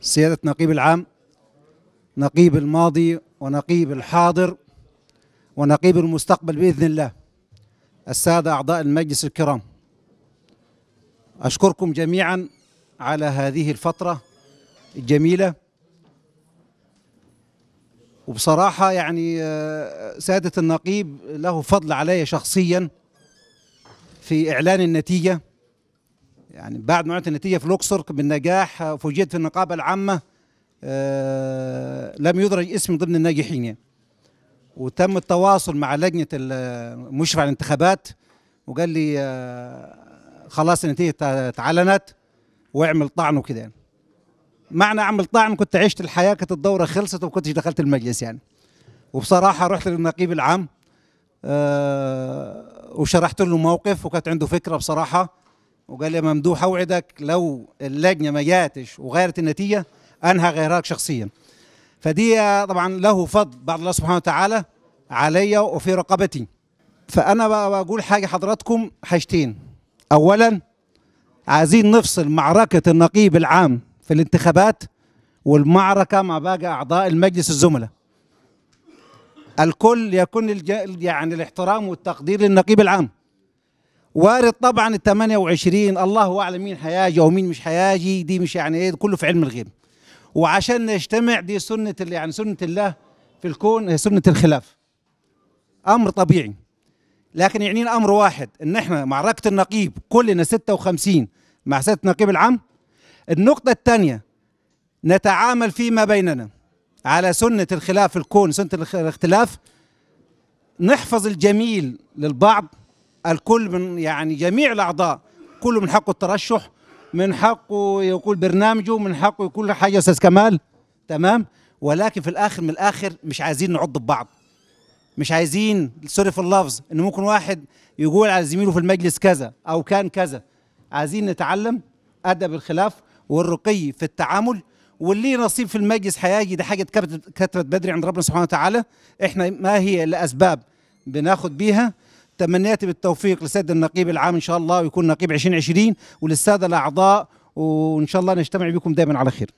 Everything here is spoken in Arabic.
سيادة نقيب العام نقيب الماضي ونقيب الحاضر ونقيب المستقبل بإذن الله. السادة أعضاء المجلس الكرام أشكركم جميعا على هذه الفترة الجميلة. وبصراحة يعني آه، سادة النقيب له فضل علي شخصيا في إعلان النتيجة يعني بعد ما النتيجة في الأقصر بالنجاح آه، فوجئت في النقابة العامة آه، لم يدرج اسمي ضمن الناجحين. وتم التواصل مع لجنة المشرف على الانتخابات وقال لي خلاص النتيجة اتعلنت واعمل طعن وكده يعني. معنى اعمل طعن كنت عشت الحياة كانت الدورة خلصت وكنتش دخلت المجلس يعني. وبصراحة رحت للنقيب العام آه، وشرحت له موقف وكانت عنده فكرة بصراحة وقال لي ممدوح أوعدك لو اللجنة ما جاتش وغيرت النتيجة أنا هغيرها لك شخصيا. فدي طبعا له فضل بعد الله سبحانه وتعالى علي وفي رقبتي. فأنا بقول حاجة حضراتكم حاجتين. اولا عايزين نفصل معركة النقيب العام في الانتخابات والمعركة مع باقي أعضاء المجلس الزملاء. الكل يكون الج... يعني الاحترام والتقدير للنقيب العام. وارد طبعا ال 28 الله أعلم مين هيجي أو مين مش هيجي دي مش يعني إيه كله في علم الغيب. وعشان نجتمع دي ال- يعني سنة الله في الكون هي سنة الخلاف. أمر طبيعي. لكن يعنينا أمر واحد إن إحنا معركة النقيب كلنا 56 مع سيادة النقيب العام النقطة الثانية نتعامل فيما بيننا. على سنة الخلاف الكون سنة الاخ- الاختلاف نحفظ الجميل للبعض الكل من يعني جميع الأعضاء. كل من حقه الترشح من حقه يقول برنامجه من حقه يقول حاجة أستاذ كمال. تمام؟ ولكن في الآخر من الآخر مش عايزين نعض ببعض. مش عايزين سوري في اللفظ إن ممكن واحد يقول على زميله في المجلس كذا أو كان كذا. عايزين نتعلم أدب الخلاف والرقي في التعامل واللي نصيب في المجلس هيجي ده حاجة كتبت بدري عند ربنا سبحانه وتعالى. إحنا ما هي الأسباب بناخد بيها. تمنياتي بالتوفيق للسيد النقيب العام إن شاء الله ويكون نقيب 2020 وللسادة الأعضاء وإن شاء الله نجتمع بكم دائما على خير.